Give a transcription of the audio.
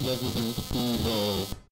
Resident Evil.